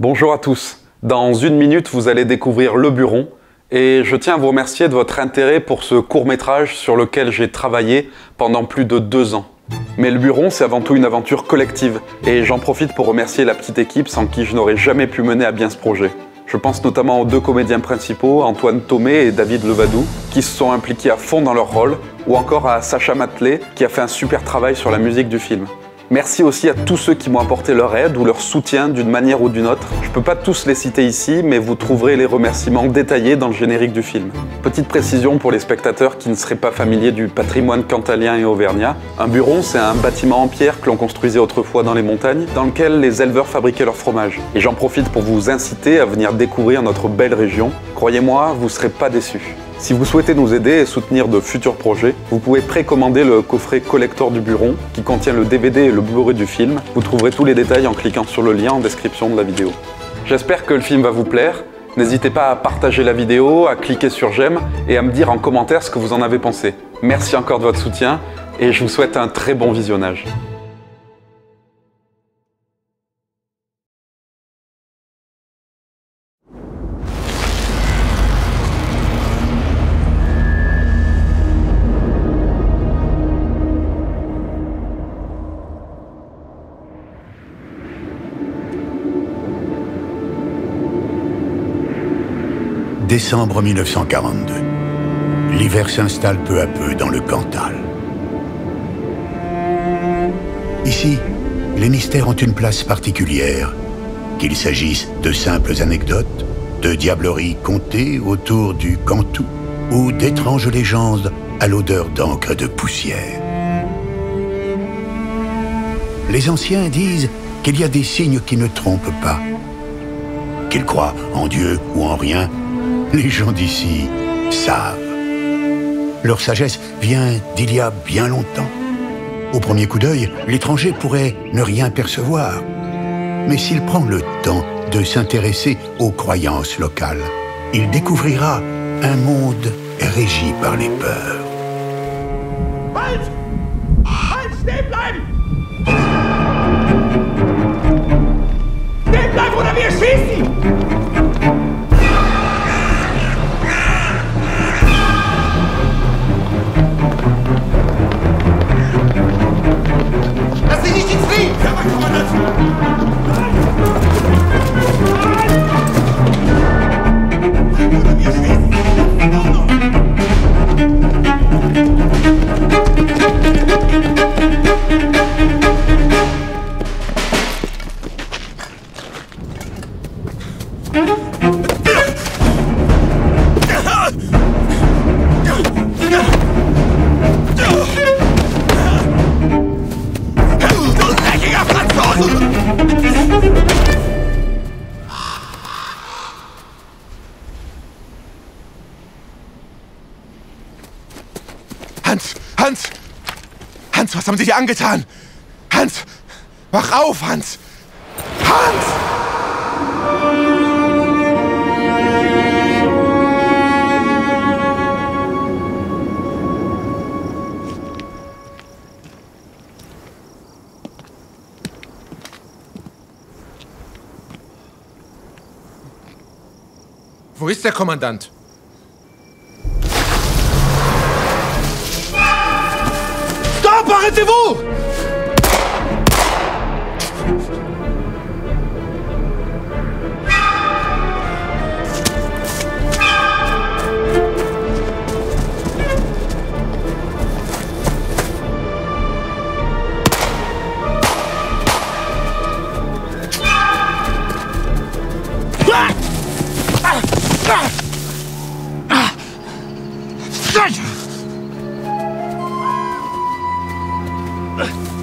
Bonjour à tous. Dans une minute, vous allez découvrir Le Buron. Et je tiens à vous remercier de votre intérêt pour ce court métrage sur lequel j'ai travaillé pendant plus de deux ans. Mais Le Buron, c'est avant tout une aventure collective. Et j'en profite pour remercier la petite équipe sans qui je n'aurais jamais pu mener à bien ce projet. Je pense notamment aux deux comédiens principaux, Antoine Thomé et David Levadou, qui se sont impliqués à fond dans leur rôle, ou encore à Sacha Matelet, qui a fait un super travail sur la musique du film. Merci aussi à tous ceux qui m'ont apporté leur aide ou leur soutien d'une manière ou d'une autre. Je peux pas tous les citer ici, mais vous trouverez les remerciements détaillés dans le générique du film. Petite précision pour les spectateurs qui ne seraient pas familiers du patrimoine cantalien et auvergnat. Un buron, c'est un bâtiment en pierre que l'on construisait autrefois dans les montagnes, dans lequel les éleveurs fabriquaient leur fromage. Et j'en profite pour vous inciter à venir découvrir notre belle région. Croyez-moi, vous serez pas déçus. Si vous souhaitez nous aider et soutenir de futurs projets, vous pouvez précommander le coffret collector du Buron qui contient le DVD et le Blu-ray du film. Vous trouverez tous les détails en cliquant sur le lien en description de la vidéo. J'espère que le film va vous plaire. N'hésitez pas à partager la vidéo, à cliquer sur j'aime et à me dire en commentaire ce que vous en avez pensé. Merci encore de votre soutien et je vous souhaite un très bon visionnage. Décembre 1942. L'hiver s'installe peu à peu dans le Cantal. Ici, les mystères ont une place particulière, qu'il s'agisse de simples anecdotes, de diableries contées autour du Cantou, ou d'étranges légendes à l'odeur d'encre et de poussière. Les anciens disent qu'il y a des signes qui ne trompent pas, qu'ils croient en Dieu ou en rien, les gens d'ici savent. Leur sagesse vient d'il y a bien longtemps. Au premier coup d'œil, l'étranger pourrait ne rien percevoir. Mais s'il prend le temps de s'intéresser aux croyances locales, il découvrira un monde régi par les peurs. Halt! Bleiben! Stehen bleiben oder wir! Dir angetan? Hans! Wach auf, Hans! Hans! Wo ist der Kommandant? 诶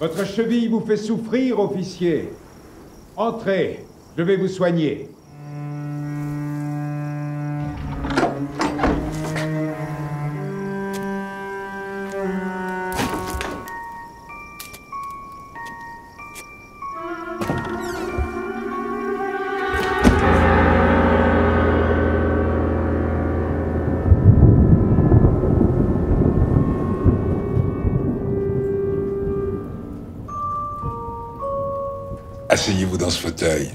Votre cheville vous fait souffrir, officier. Entrez, je vais vous soigner. Asseyez-vous dans ce fauteuil.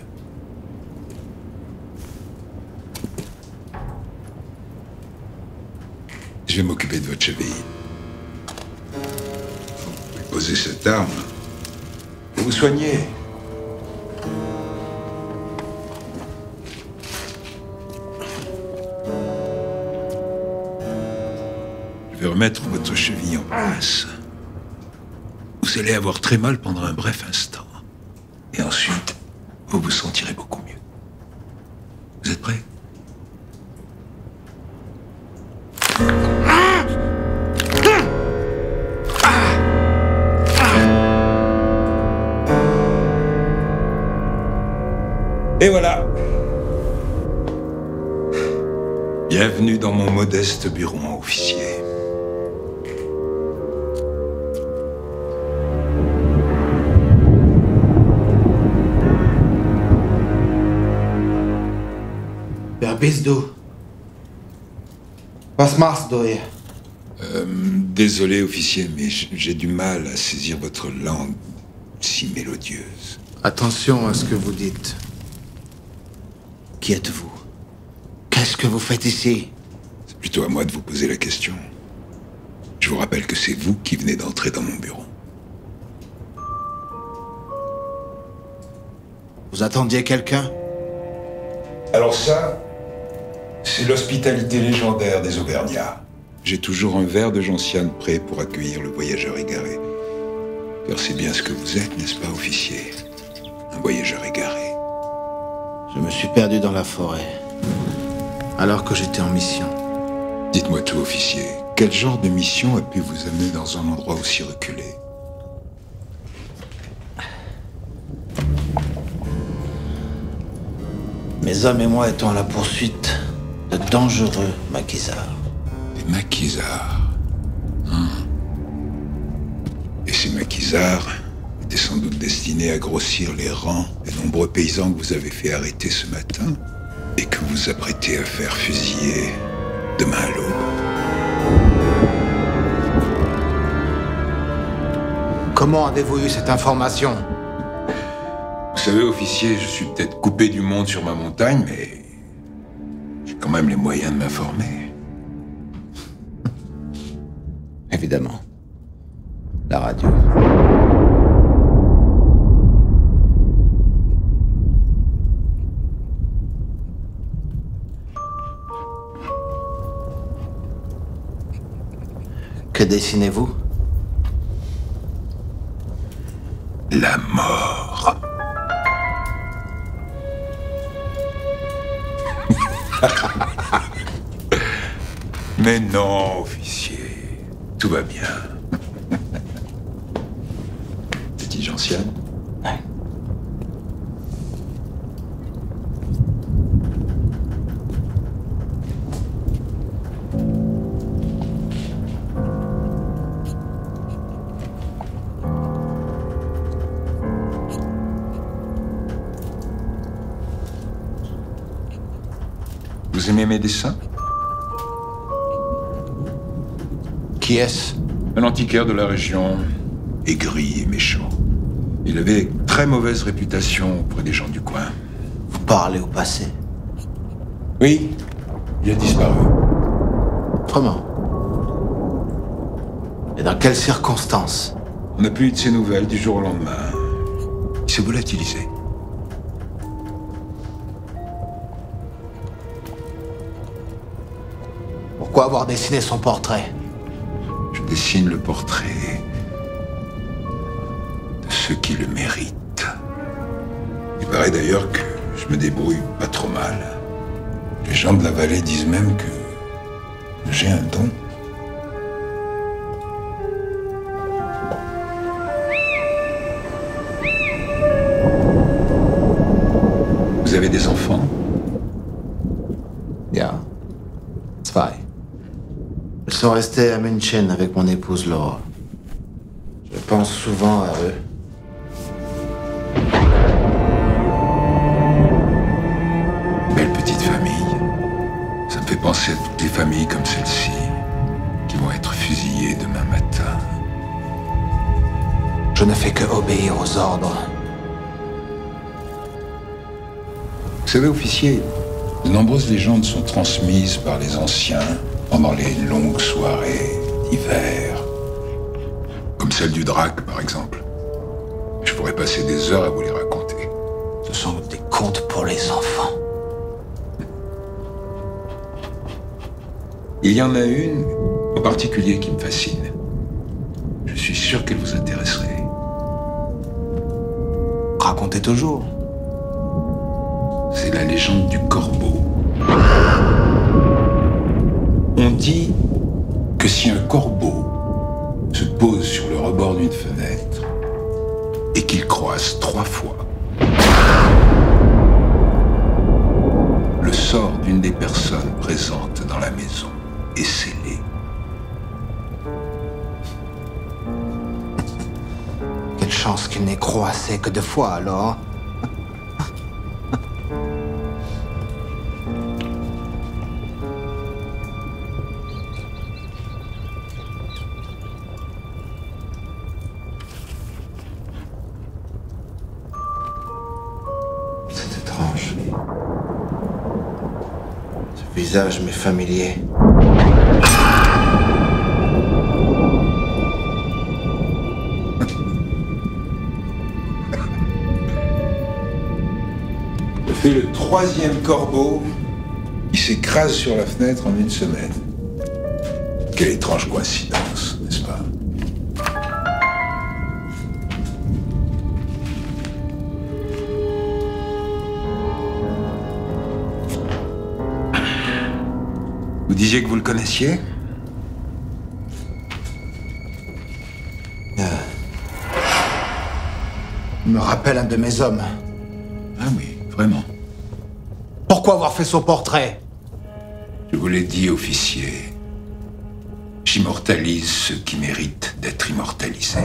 Je vais m'occuper de votre cheville. Vous posez cette arme. Vous vous soignez. Je vais remettre votre cheville en place. Vous allez avoir très mal pendant un bref instant. Et ensuite, vous vous sentirez beaucoup mieux. Vous êtes prêts? Et voilà. Bienvenue dans mon modeste bureau, officier. Bist du? Was machst du hier? Euh, désolé, officier, mais j'ai du mal à saisir votre langue si mélodieuse. Attention à ce que vous dites. Qui êtes-vous? Qu'est-ce que vous faites ici? C'est plutôt à moi de vous poser la question. Je vous rappelle que c'est vous qui venez d'entrer dans mon bureau. Vous attendiez quelqu'un? Alors ça, c'est l'hospitalité légendaire des Auvergnats. J'ai toujours un verre de gentiane prêt pour accueillir le voyageur égaré. Car c'est bien ce que vous êtes, n'est-ce pas, officier? Un voyageur égaré. Je me suis perdu dans la forêt. Alors que j'étais en mission. Dites-moi tout, officier. Quel genre de mission a pu vous amener dans un endroit aussi reculé? Mes hommes et moi étions à la poursuite de dangereux maquisards. Des maquisards. Hum. Et ces maquisards étaient sans doute destinés à grossir les rangs des nombreux paysans que vous avez fait arrêter ce matin et que vous apprêtez à faire fusiller demain à l'aube. Comment avez-vous eu cette information? Vous savez, officier, je suis peut-être coupé du monde sur ma montagne, mais quand même les moyens de m'informer. Évidemment. La radio. Que dessinez-vous? La mort. Mais non, officier. Tout va bien. Petit gentiane? Vous aimez mes dessins Qui est-ce Un antiquaire de la région, aigri et méchant. Il avait très mauvaise réputation auprès des gens du coin. Vous parlez au passé. Oui, il a disparu. Comment Et dans quelles circonstances On n'a plus eu de ses nouvelles du jour au lendemain. Il s'est volatilisé. Pourquoi avoir dessiné son portrait Je dessine le portrait de ceux qui le méritent. Il paraît d'ailleurs que je me débrouille pas trop mal. Les gens de la vallée disent même que j'ai un don. Sont restés à München avec mon épouse Laura. Je pense souvent à eux. Belle petite famille. Ça me fait penser à toutes les familles comme celle-ci, qui vont être fusillées demain matin. Je ne fais que obéir aux ordres. Vous savez, officier, de nombreuses légendes sont transmises par les anciens pendant les longues soirées d'hiver. Comme celle du drac, par exemple. Je pourrais passer des heures à vous les raconter. Ce sont des contes pour les enfants. Il y en a une en particulier qui me fascine. Je suis sûr qu'elle vous intéresserait. Racontez toujours. C'est la légende du corbeau. Dit que si un corbeau se pose sur le rebord d'une fenêtre et qu'il croise trois fois, le sort d'une des personnes présentes dans la maison est scellé. Quelle chance qu'il n'ait croissé que deux fois alors. Je fais le troisième corbeau qui s'écrase sur la fenêtre en une semaine. Quelle étrange coïncidence, Vous disiez que vous le connaissiez Il me rappelle un de mes hommes. Ah oui, vraiment. Pourquoi avoir fait son portrait Je vous l'ai dit, officier. J'immortalise ceux qui méritent d'être immortalisés.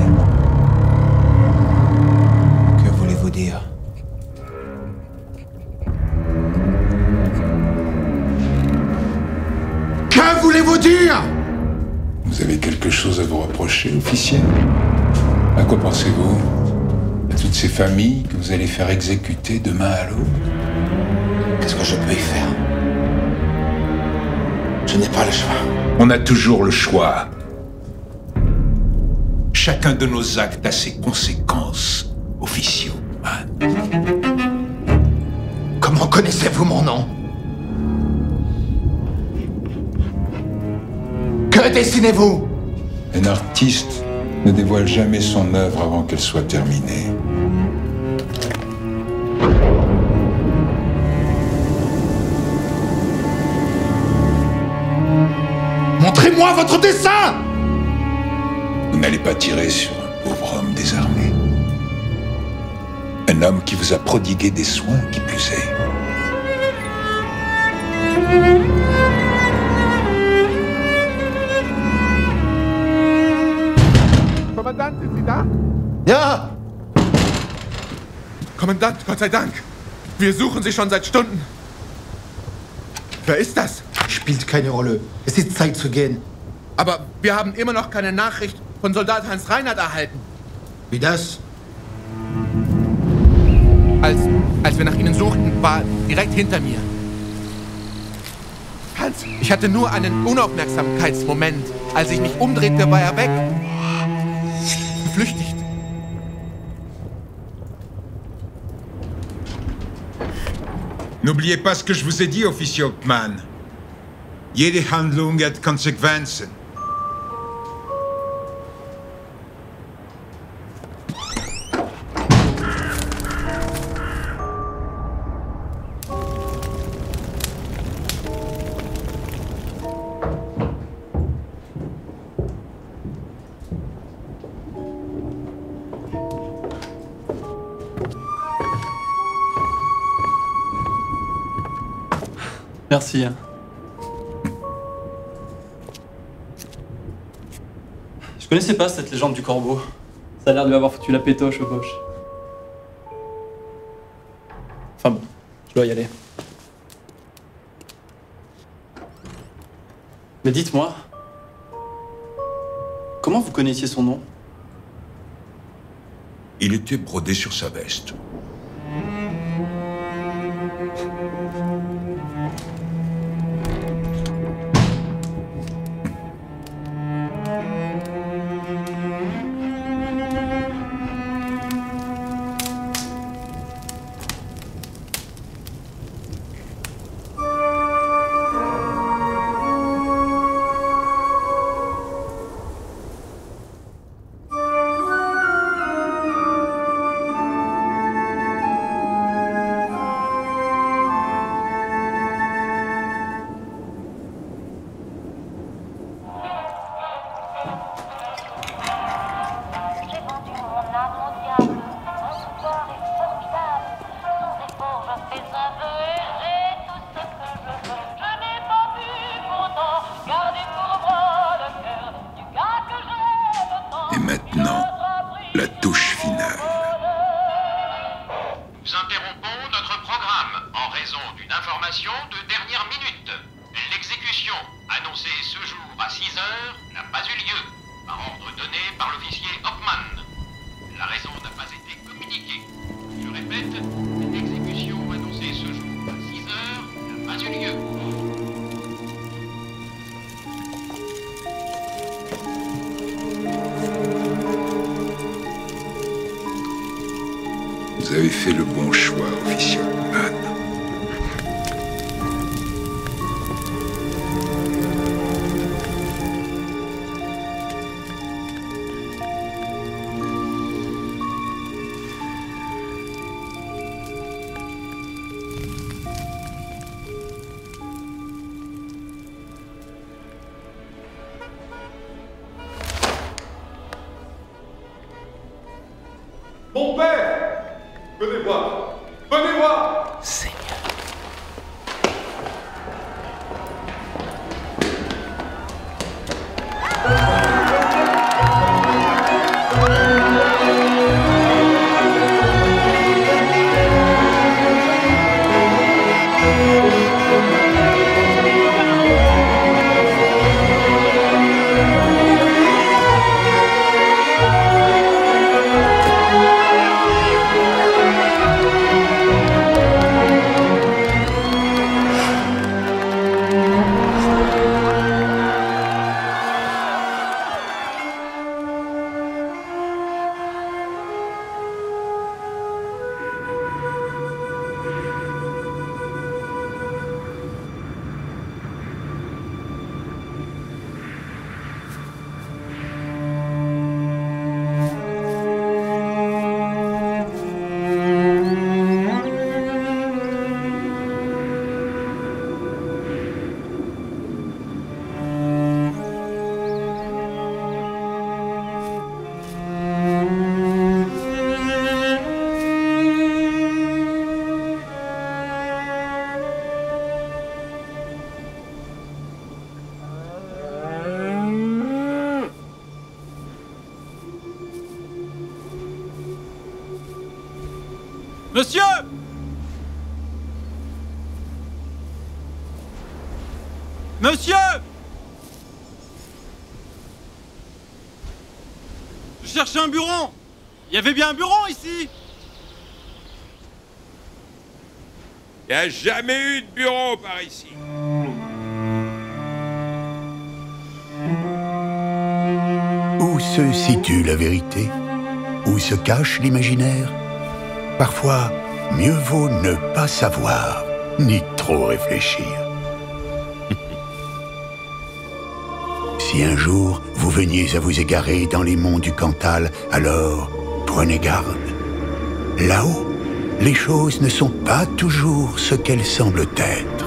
Vous avez quelque chose à vous reprocher, officier À quoi pensez-vous? À toutes ces familles que vous allez faire exécuter demain à l'autre Qu'est-ce que je peux y faire? Je n'ai pas le choix. On a toujours le choix. Chacun de nos actes a ses conséquences, Hoopman. Comment connaissez-vous mon nom? Que dessinez-vous Un artiste ne dévoile jamais son œuvre avant qu'elle soit terminée. Montrez-moi votre dessin Vous n'allez pas tirer sur un pauvre homme désarmé. Un homme qui vous a prodigué des soins, qui plus est. Kommandant, sind Sie da? Ja Kommandant, Gott sei Dank. Wir suchen Sie schon seit Stunden. Wer ist das? Spielt keine Rolle. Es ist Zeit zu gehen. Aber wir haben immer noch keine Nachricht von Soldat Hans Reinhardt erhalten. Wie das? Als, als wir nach Ihnen suchten, war direkt hinter mir. Hans, ich hatte nur einen Unaufmerksamkeitsmoment. Als ich mich umdrehte, war er weg. Geflüchtigt. N'oubliez pas ce que je vous ai dit, officier Hauptmann. Jede Handlung hat Konsequenzen. Merci. Je connaissais pas cette légende du corbeau. Ça a l'air de lui foutu la pétoche au poche. Enfin bon, je dois y aller. Mais dites-moi, comment vous connaissiez son nom? Il était brodé sur sa veste. Un bureau Il y avait bien un bureau ici Il n'y a jamais eu de bureau par ici. Où se situe la vérité? Où se cache l'imaginaire? Parfois, mieux vaut ne pas savoir, ni trop réfléchir. si un jour vous veniez à vous égarer dans les monts du Cantal, alors prenez garde. Là-haut, les choses ne sont pas toujours ce qu'elles semblent être.